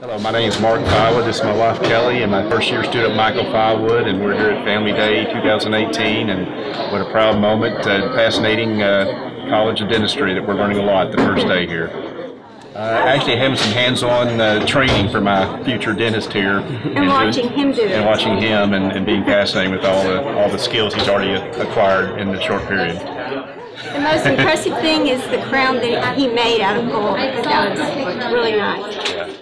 Hello, my name is Mark Filewood. This is my wife Kelly and my first year student Michael Filewood, and we're here at Family Day 2018. And what a proud moment! Uh, fascinating uh, College of Dentistry that we're learning a lot the first day here. Uh, actually, having some hands-on uh, training for my future dentist here, and, watching him do it, and watching him, and, and being fascinated with all the all the skills he's already acquired in the short period. The most impressive thing is the crown that he made out of gold. That was really nice.